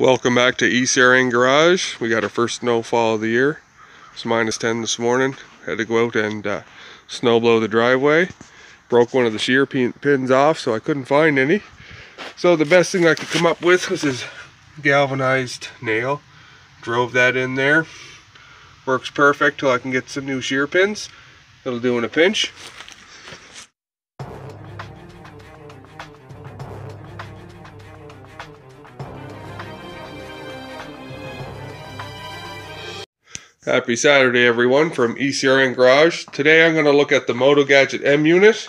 Welcome back to East ECRN Garage. We got our first snowfall of the year. It's minus 10 this morning. Had to go out and uh, snow blow the driveway. Broke one of the shear pins off, so I couldn't find any. So the best thing I could come up with was this galvanized nail. Drove that in there. Works perfect till I can get some new shear pins. It'll do in a pinch. Happy Saturday everyone from ECRN Garage. Today I'm going to look at the Motogadget M unit.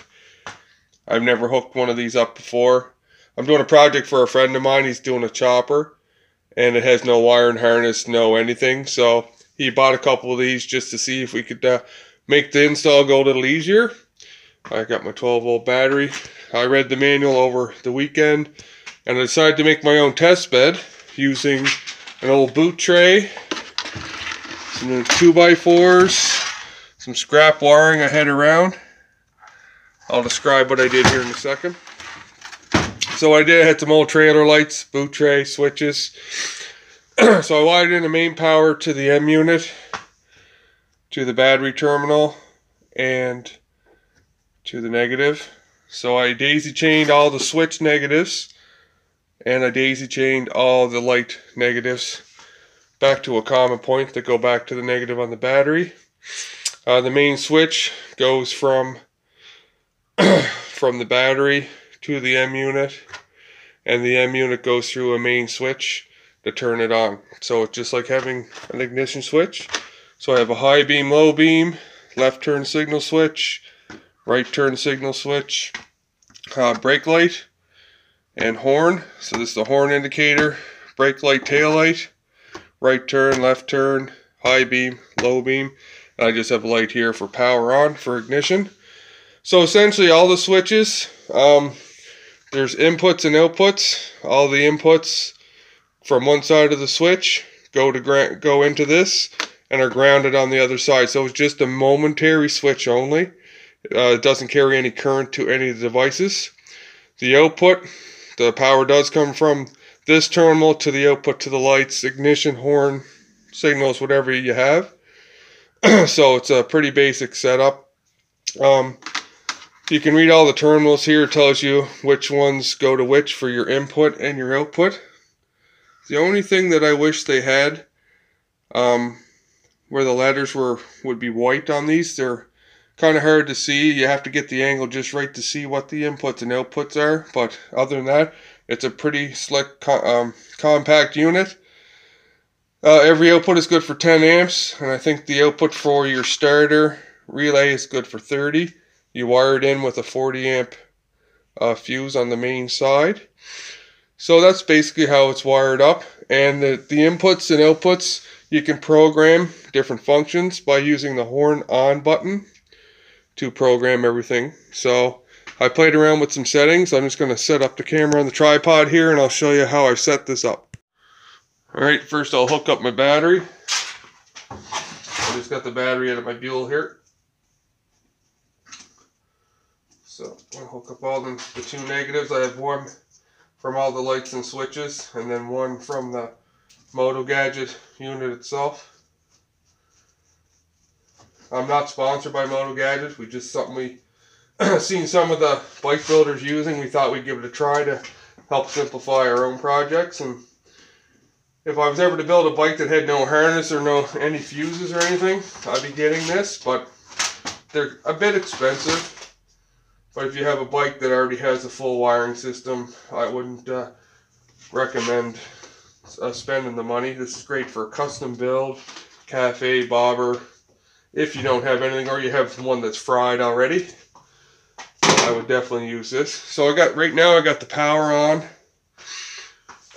I've never hooked one of these up before. I'm doing a project for a friend of mine. He's doing a chopper and it has no wire and harness, no anything. So he bought a couple of these just to see if we could uh, make the install go a little easier. I got my 12 volt battery. I read the manual over the weekend and I decided to make my own test bed using an old boot tray some two by fours, some scrap wiring I had around. I'll describe what I did here in a second. So I did had some old trailer lights, boot tray, switches. so I wired in the main power to the M unit, to the battery terminal, and to the negative. So I daisy chained all the switch negatives, and I daisy chained all the light negatives back to a common point that go back to the negative on the battery. Uh, the main switch goes from from the battery to the M unit and the M unit goes through a main switch to turn it on. So it's just like having an ignition switch. So I have a high beam, low beam, left turn signal switch, right turn signal switch, uh, brake light, and horn. So this is the horn indicator, brake light, tail light right turn, left turn, high beam, low beam. I just have a light here for power on for ignition. So essentially all the switches, um, there's inputs and outputs. All the inputs from one side of the switch go to go into this and are grounded on the other side. So it's just a momentary switch only. Uh, it doesn't carry any current to any of the devices. The output, the power does come from this terminal to the output to the lights, ignition, horn, signals, whatever you have. so it's a pretty basic setup. Um, you can read all the terminals here. It tells you which ones go to which for your input and your output. The only thing that I wish they had, um, where the letters were would be white on these, they're kind of hard to see. You have to get the angle just right to see what the inputs and outputs are. But other than that, it's a pretty slick, um, compact unit. Uh, every output is good for 10 amps, and I think the output for your starter relay is good for 30. You wire it in with a 40 amp uh, fuse on the main side. So that's basically how it's wired up. And the, the inputs and outputs, you can program different functions by using the horn on button to program everything. So I played around with some settings. I'm just going to set up the camera on the tripod here and I'll show you how I set this up. Alright, first I'll hook up my battery. I just got the battery out of my Buell here. So I'll hook up all the, the two negatives. I have one from all the lights and switches and then one from the Motogadget unit itself. I'm not sponsored by Motogadget. We just something we seen some of the bike builders using, we thought we'd give it a try to help simplify our own projects. And if I was ever to build a bike that had no harness or no any fuses or anything, I'd be getting this. But they're a bit expensive. But if you have a bike that already has a full wiring system, I wouldn't uh, recommend uh, spending the money. This is great for a custom build, cafe, bobber, if you don't have anything or you have one that's fried already. I would definitely use this. So I got, right now I got the power on.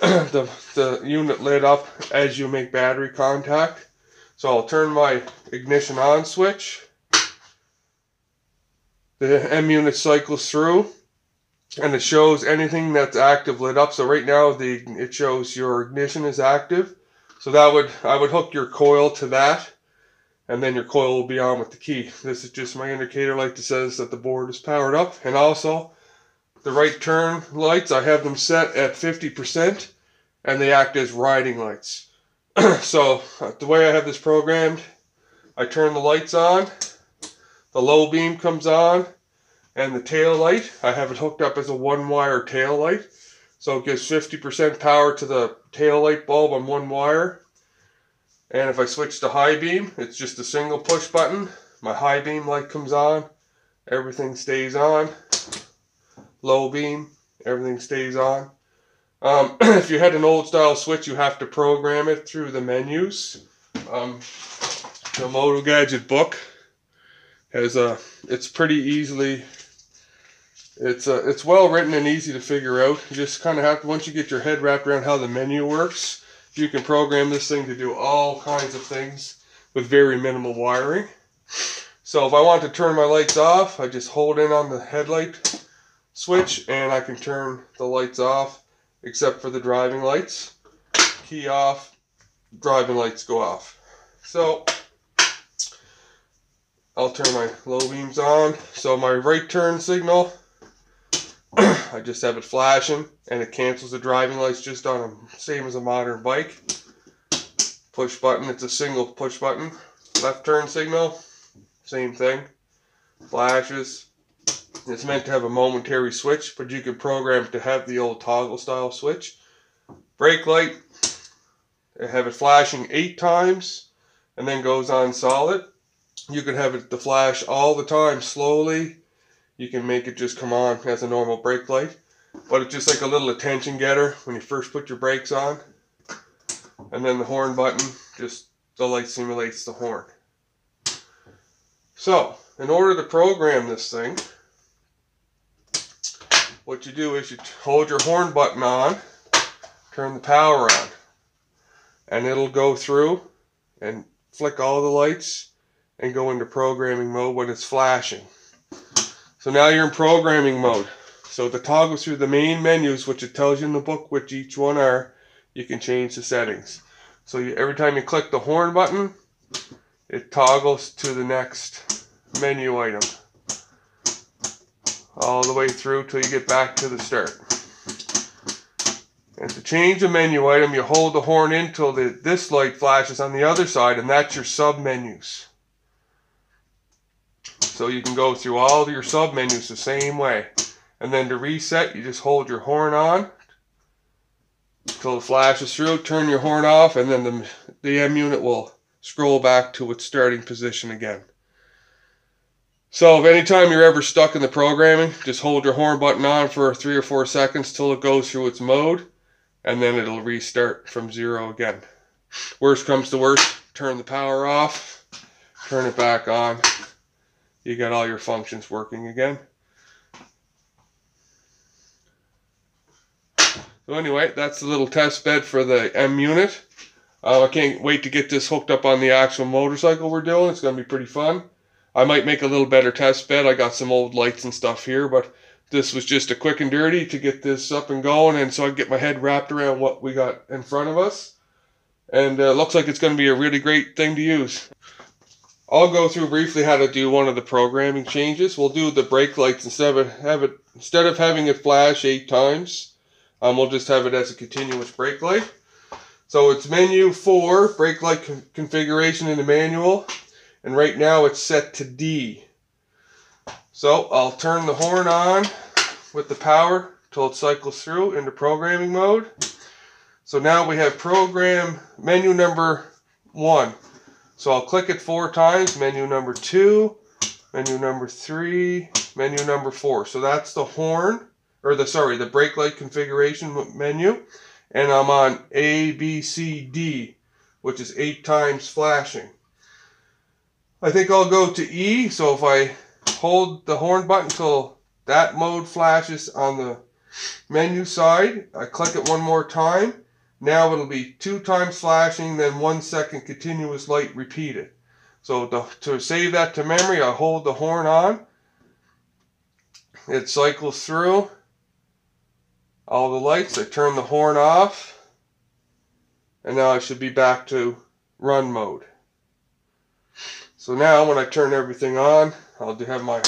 the, the unit lit up as you make battery contact. So I'll turn my ignition on switch. The M unit cycles through and it shows anything that's active lit up. So right now the it shows your ignition is active. So that would I would hook your coil to that and then your coil will be on with the key. This is just my indicator light that says that the board is powered up. And also, the right turn lights, I have them set at 50%, and they act as riding lights. so uh, the way I have this programmed, I turn the lights on, the low beam comes on, and the tail light, I have it hooked up as a one wire tail light. So it gives 50% power to the tail light bulb on one wire. And if I switch to high beam, it's just a single push button. My high beam light comes on, everything stays on. Low beam, everything stays on. Um, if you had an old style switch, you have to program it through the menus. Um, the Motogadget book has a, it's pretty easily, it's a, it's well written and easy to figure out. You just kind of have to, once you get your head wrapped around how the menu works, you can program this thing to do all kinds of things with very minimal wiring. So if I want to turn my lights off, I just hold in on the headlight switch and I can turn the lights off except for the driving lights. Key off, driving lights go off. So I'll turn my low beams on. So my right turn signal, I just have it flashing and it cancels the driving lights just on a same as a modern bike. Push button, it's a single push button. Left turn signal, same thing. Flashes, it's meant to have a momentary switch, but you can program to have the old toggle style switch. Brake light, I have it flashing eight times and then goes on solid. You can have it to flash all the time slowly. You can make it just come on as a normal brake light. But it's just like a little attention getter when you first put your brakes on. And then the horn button, just the light simulates the horn. So, in order to program this thing, what you do is you hold your horn button on, turn the power on, and it'll go through and flick all the lights and go into programming mode when it's flashing. So now you're in programming mode. So the toggles through the main menus, which it tells you in the book which each one are, you can change the settings. So you, every time you click the horn button, it toggles to the next menu item all the way through till you get back to the start. And to change a menu item, you hold the horn in till the, this light flashes on the other side, and that's your sub menus. So you can go through all of your sub menus the same way. And then to reset, you just hold your horn on until it flashes through, turn your horn off, and then the, the M unit will scroll back to its starting position again. So if anytime you're ever stuck in the programming, just hold your horn button on for three or four seconds till it goes through its mode, and then it'll restart from zero again. Worst comes to worst, turn the power off, turn it back on. You got all your functions working again. So anyway, that's the little test bed for the M unit. Uh, I can't wait to get this hooked up on the actual motorcycle we're doing. It's going to be pretty fun. I might make a little better test bed. I got some old lights and stuff here, but this was just a quick and dirty to get this up and going, and so I get my head wrapped around what we got in front of us. And uh, looks like it's going to be a really great thing to use. I'll go through briefly how to do one of the programming changes. We'll do the brake lights instead of have it instead of having it flash eight times. Um, we'll just have it as a continuous brake light. So it's menu four, brake light configuration in the manual and right now it's set to D. So I'll turn the horn on with the power till it cycles through into programming mode. So now we have program menu number one. So I'll click it four times, menu number two, menu number three, menu number four. So that's the horn, or the, sorry, the brake light configuration menu. And I'm on A, B, C, D, which is eight times flashing. I think I'll go to E. So if I hold the horn button until that mode flashes on the menu side, I click it one more time. Now it'll be two times flashing, then one second continuous light repeated. So to, to save that to memory, I hold the horn on. It cycles through all the lights. I turn the horn off. And now I should be back to run mode. So now when I turn everything on, I'll have my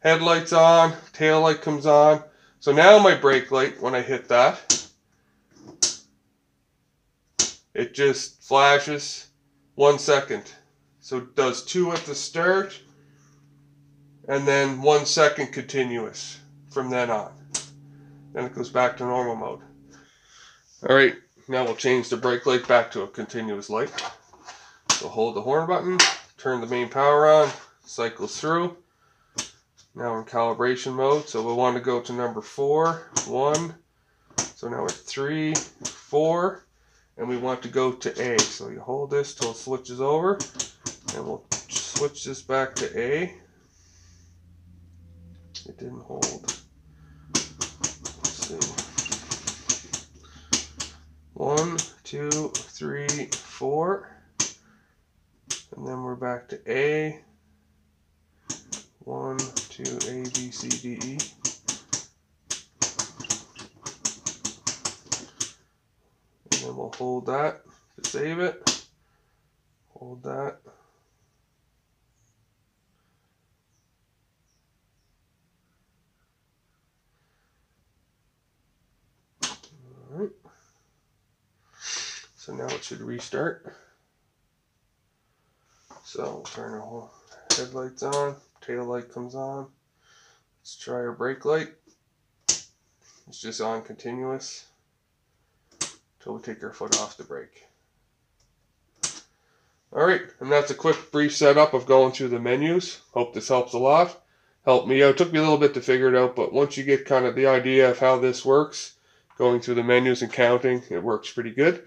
headlights on, tail light comes on. So now my brake light, when I hit that, it just flashes one second. So it does two at the start and then one second continuous from then on. Then it goes back to normal mode. All right, now we'll change the brake light back to a continuous light. So hold the horn button, turn the main power on, cycles through. Now we're in calibration mode, so we want to go to number four, one. So now we're three, four, and we want to go to A. So you hold this till it switches over, and we'll switch this back to A. It didn't hold. One, two, three, four. And then we're back to A. One, two, A, B, C, D, E. And then we'll hold that to save it. Hold that. Alright. So now it should restart. So we'll turn our headlights on, tail light comes on. Let's try our brake light. It's just on continuous until we take our foot off the brake. Alright, and that's a quick brief setup of going through the menus. Hope this helps a lot. Helped me out. It took me a little bit to figure it out, but once you get kind of the idea of how this works, going through the menus and counting, it works pretty good.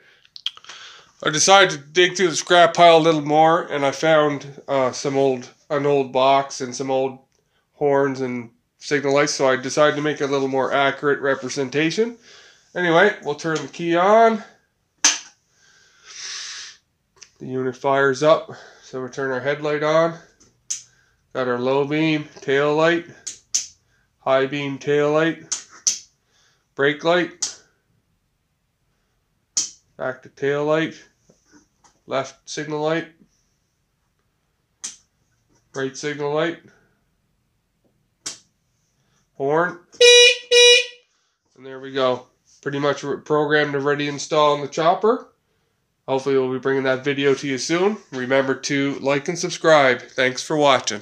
I decided to dig through the scrap pile a little more, and I found uh, some old, an old box and some old horns and signal lights. So I decided to make a little more accurate representation. Anyway, we'll turn the key on. The unit fires up, so we turn our headlight on. Got our low beam tail light, high beam tail light, brake light, back to tail light, left signal light, right signal light, horn, and there we go. Pretty much programmed and ready install on the chopper. Hopefully we'll be bringing that video to you soon. Remember to like and subscribe. Thanks for watching.